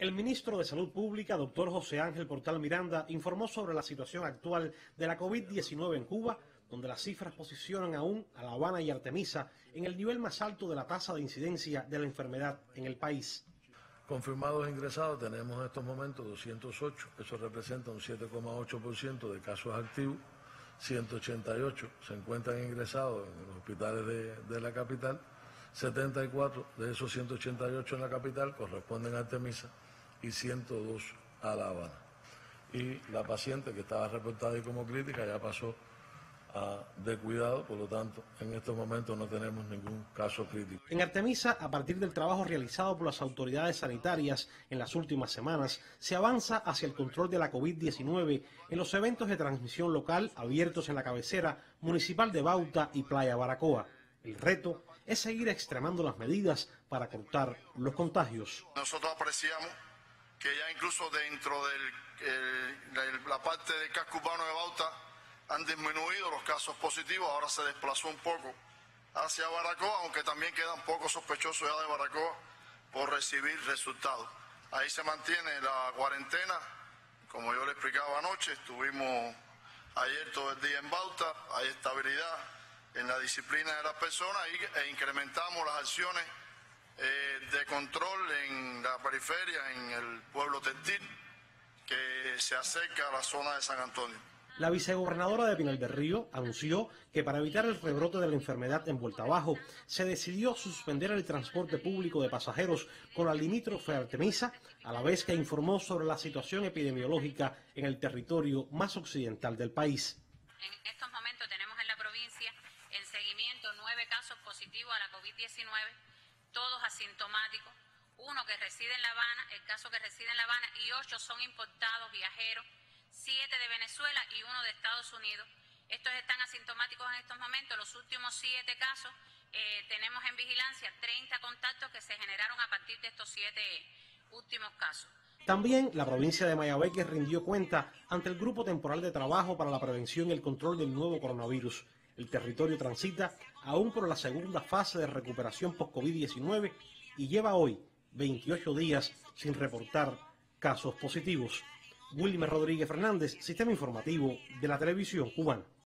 El ministro de Salud Pública, doctor José Ángel Portal Miranda, informó sobre la situación actual de la COVID-19 en Cuba, donde las cifras posicionan aún a La Habana y Artemisa en el nivel más alto de la tasa de incidencia de la enfermedad en el país. Confirmados ingresados tenemos en estos momentos 208, eso representa un 7,8% de casos activos, 188 se encuentran ingresados en los hospitales de la capital, 74 de esos 188 en la capital corresponden a Artemisa y 102 a La Habana. Y la paciente que estaba reportada ahí como crítica ya pasó a de cuidado, por lo tanto, en estos momentos no tenemos ningún caso crítico. En Artemisa, a partir del trabajo realizado por las autoridades sanitarias en las últimas semanas, se avanza hacia el control de la COVID-19 en los eventos de transmisión local abiertos en la cabecera municipal de Bauta y Playa Baracoa. El reto es seguir extremando las medidas para cortar los contagios. Nosotros apreciamos que ya incluso dentro de la parte del casco urbano de Bauta han disminuido los casos positivos, ahora se desplazó un poco hacia Baracoa, aunque también quedan pocos sospechosos ya de Baracoa por recibir resultados. Ahí se mantiene la cuarentena, como yo le explicaba anoche, estuvimos ayer todo el día en Bauta, hay estabilidad en la disciplina de las personas e incrementamos las acciones eh, de control en la periferia, en el pueblo textil, que se acerca a la zona de San Antonio. La vicegobernadora de Pinal del Río anunció que para evitar el rebrote de la enfermedad en Vuelta Abajo, se decidió suspender el transporte público de pasajeros con la limítrofe Artemisa, a la vez que informó sobre la situación epidemiológica en el territorio más occidental del país. En estos momentos tenemos en la provincia en seguimiento nueve casos positivos a la COVID-19 todos asintomáticos, uno que reside en La Habana, el caso que reside en La Habana, y ocho son importados viajeros, siete de Venezuela y uno de Estados Unidos. Estos están asintomáticos en estos momentos. Los últimos siete casos eh, tenemos en vigilancia 30 contactos que se generaron a partir de estos siete últimos casos. También la provincia de Mayabeque rindió cuenta ante el Grupo Temporal de Trabajo para la Prevención y el Control del Nuevo Coronavirus. El territorio transita aún por la segunda fase de recuperación post-COVID-19 y lleva hoy 28 días sin reportar casos positivos. Wilmer Rodríguez Fernández, Sistema Informativo de la Televisión Cubana.